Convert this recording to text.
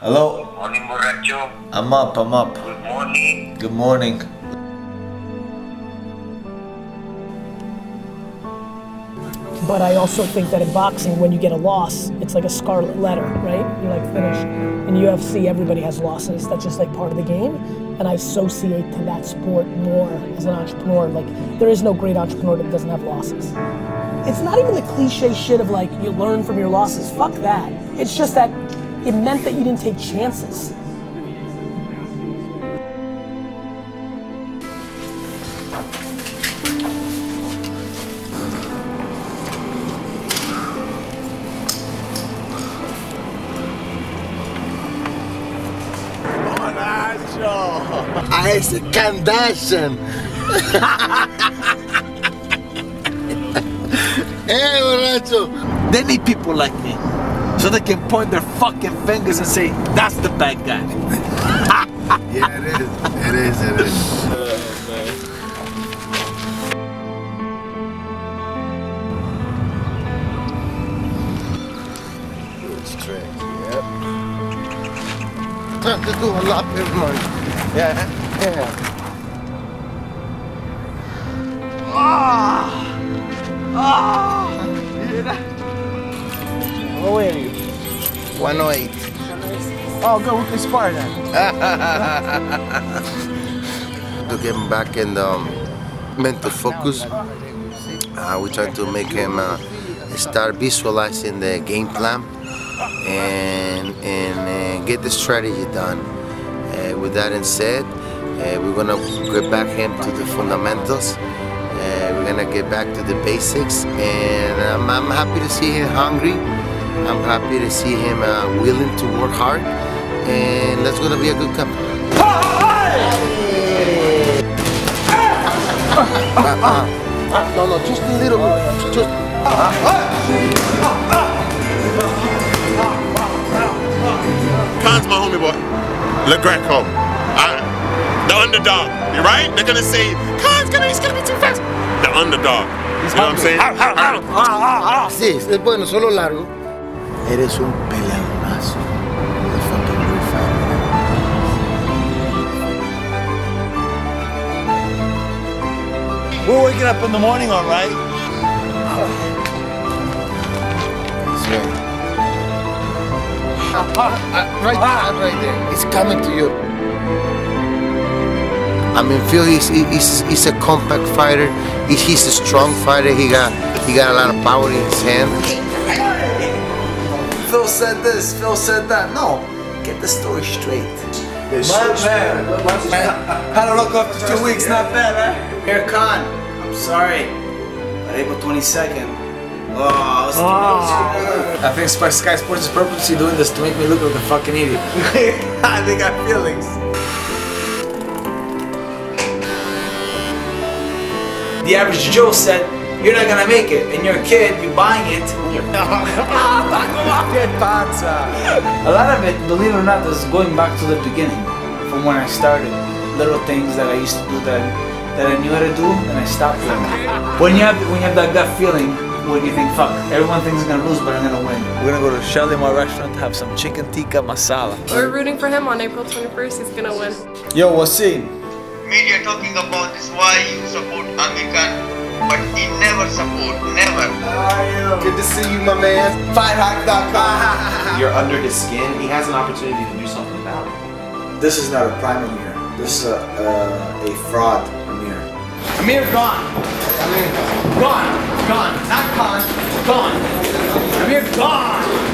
Hello? Morning, borracho. I'm up, I'm up. Good morning. Good morning. But I also think that in boxing, when you get a loss, it's like a scarlet letter, right? You're like finished. In UFC, everybody has losses. That's just like part of the game. And I associate to that sport more as an entrepreneur. Like, there is no great entrepreneur that doesn't have losses. It's not even the cliche shit of like, you learn from your losses. Fuck that. It's just that it meant that you didn't take chances. A ese Kardashian. hey, borracho. They need people like me. So they can point their fucking fingers and say, that's the bad guy. Yeah, it is. It is, it is. Straight, yep. Time to do a lap everyone. Yeah, yeah. 108. Oh, good. We can spar then. to get him back in the um, mental focus. Uh, we try to make him uh, start visualizing the game plan and and uh, get the strategy done. Uh, with that in said, uh, we're gonna get back him to the fundamentals. Uh, we're gonna get back to the basics, and um, I'm happy to see him hungry. I'm happy to see him uh, willing to work hard, and that's gonna be a good company. Uh, no, no, just a little bit. Just. Khan's my homie boy. Lo Greco. I, the underdog. You right? They're gonna say, Khan's gonna, he's gonna be too fast. The underdog. You know what I'm saying? Sí, es bueno, solo largo. Eres un peleadorazo. A fucking good fighter, man. We're waking up in the morning, all right? That's right. Uh, right there, right there. It's coming to you. I mean, Phil, he's, he's, he's a compact fighter. He's, he's a strong fighter. He got he got a lot of power in his hand. Phil said this, Phil said that. No, get the story straight. My man, had a look after two weeks, not bad, eh? Here, Khan, I'm sorry, but April 22nd. Oh, I think Sky Sky Sports is purposely doing this to make me look like a fucking idiot. I think I got feelings. The average Joe said, you're not gonna make it, and you're a kid, you're buying it. a lot of it, believe it or not, is going back to the beginning, from when I started. Little things that I used to do that that I knew how to do, and I stopped doing. When you have when you have that gut feeling, when you think, fuck, everyone thinks I'm gonna lose, but I'm gonna win. We're gonna go to Shalimar restaurant to have some chicken tikka masala. We're rooting for him on April 21st. He's gonna win. Yo, what's in? Media talking about this why you support Amir Khan, but he never support, never. Good to see you, my man. Fighthawk.com. you're under his skin, he has an opportunity to do something about it. This is not a prime Amir. This is a, a, a fraud Amir. Amir gone. Amir gone. Gone. Not gone. Gone. Amir gone.